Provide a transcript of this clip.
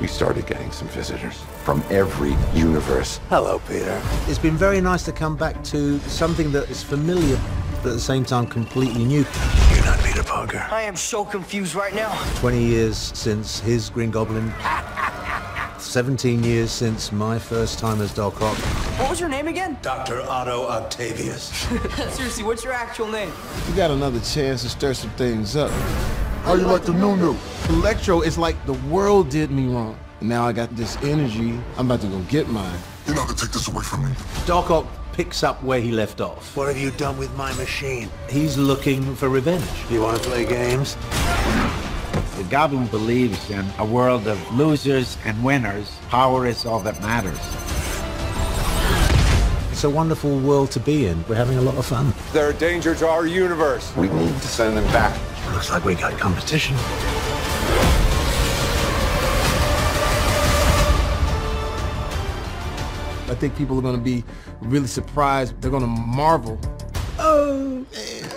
we started getting some visitors from every universe. Hello, Peter. It's been very nice to come back to something that is familiar, but at the same time completely new. You're not Peter Parker. I am so confused right now. 20 years since his Green Goblin. 17 years since my first time as Doc Ock. What was your name again? Dr. Otto Octavius. Seriously, what's your actual name? You got another chance to stir some things up. How you like the new-new? Electro is like the world did me wrong. Now I got this energy. I'm about to go get mine. You're not gonna take this away from me. Doc Ock picks up where he left off. What have you done with my machine? He's looking for revenge. You want to play games? The Goblin believes in a world of losers and winners. Power is all that matters. It's a wonderful world to be in. We're having a lot of fun. They're a danger to our universe. We need to send them back. Looks like we got competition. I think people are going to be really surprised. They're going to marvel. Oh, man.